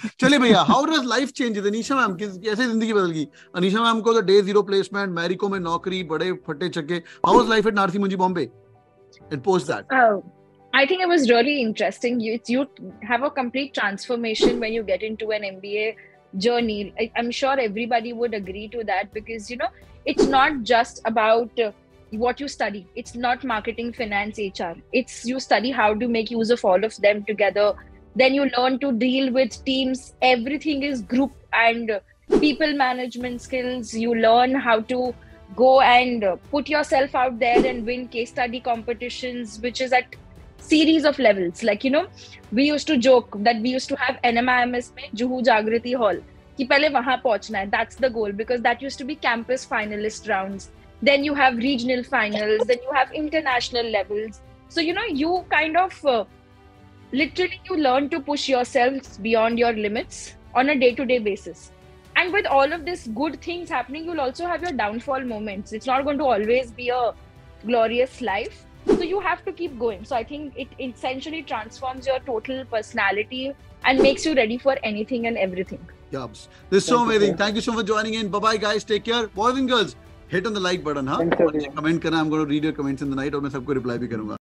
चलिए भैया how does life change Anisha ma'am कैसे ज़िंदगी बदल गई अनीशा मैम को तो डे ज़ीरो प्लेसमेंट मैरिको में नौकरी बड़े फटे चक्के how was life at Narsee Monjee Bombay and post that I think it was really interesting. You you have a complete transformation when you get into an MBA journey. I, am sure everybody would agree to that because you know it's not just about uh, what you study. It's not marketing, finance, HR. It's you study how to make use of all of them together then you learn to deal with teams. Everything is group and people management skills. You learn how to go and put yourself out there and win case study competitions which is at series of levels. Like you know we used to joke that we used to have nmims mein juhu jagriti hall ki pehle wahan pahunchna hai. That's the goal because that used to be campus finalist rounds. Then you have regional finals then you have international levels. So you know you kind of uh, literally you learn to push yourselves beyond your limits on a day-to-day basis. And with all of this good things happening you'll also have your downfall moments. It's not going to always be a glorious life. So you have to keep going. So i think it essentially transforms your total personality and makes you ready for anything and everything. Jobs this is so amazing thank you so much for joining in. Bye bye guys. Take care. Boys and girls hit on the like button huh? Comment karna i'm going to read your comments in the night aur main reply bhi karunga